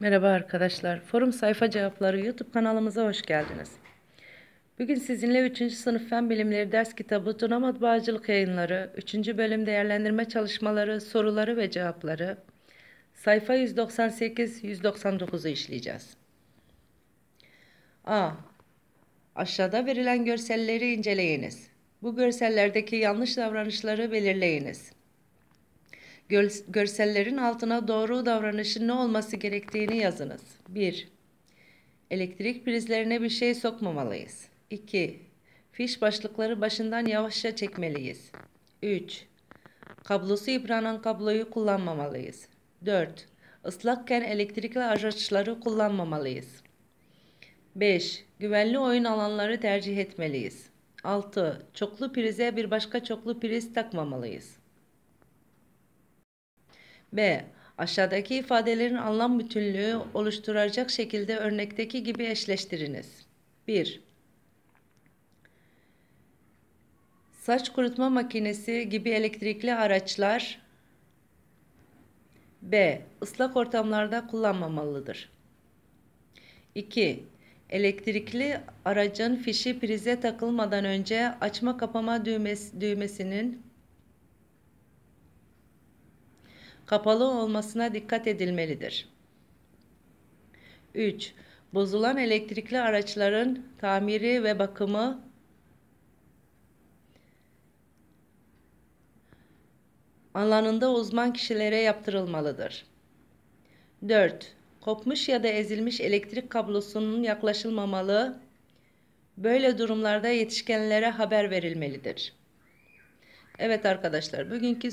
Merhaba arkadaşlar. Forum Sayfa Cevapları YouTube kanalımıza hoş geldiniz. Bugün sizinle 3. sınıf Fen Bilimleri ders kitabı Tuna Matbaacılık yayınları, 3. bölüm değerlendirme çalışmaları, soruları ve cevapları, sayfa 198-199'u işleyeceğiz. A. Aşağıda verilen görselleri inceleyiniz. Bu görsellerdeki yanlış davranışları belirleyiniz. Görsellerin altına doğru davranışın ne olması gerektiğini yazınız. 1. Elektrik prizlerine bir şey sokmamalıyız. 2. Fiş başlıkları başından yavaşça çekmeliyiz. 3. Kablosu yıpranan kabloyu kullanmamalıyız. 4. Islakken elektrikli araçları kullanmamalıyız. 5. Güvenli oyun alanları tercih etmeliyiz. 6. Çoklu prize bir başka çoklu priz takmamalıyız. B. Aşağıdaki ifadelerin anlam bütünlüğü oluşturacak şekilde örnekteki gibi eşleştiriniz. 1. Saç kurutma makinesi gibi elektrikli araçlar B. Islak ortamlarda kullanmamalıdır. 2. Elektrikli aracın fişi prize takılmadan önce açma kapama düğmesi, düğmesinin kapalı olmasına dikkat edilmelidir. 3. Bozulan elektrikli araçların tamiri ve bakımı alanında uzman kişilere yaptırılmalıdır. 4. Kopmuş ya da ezilmiş elektrik kablosunun yaklaşılmamalı, böyle durumlarda yetişkenlere haber verilmelidir. Evet arkadaşlar, bugünkü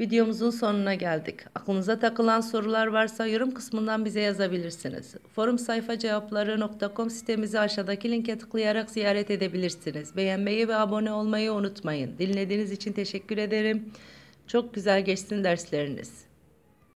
Videomuzun sonuna geldik. Aklınıza takılan sorular varsa yorum kısmından bize yazabilirsiniz. Forum sayfa cevapları.com sitemizi aşağıdaki linke tıklayarak ziyaret edebilirsiniz. Beğenmeyi ve abone olmayı unutmayın. Dinlediğiniz için teşekkür ederim. Çok güzel geçsin dersleriniz.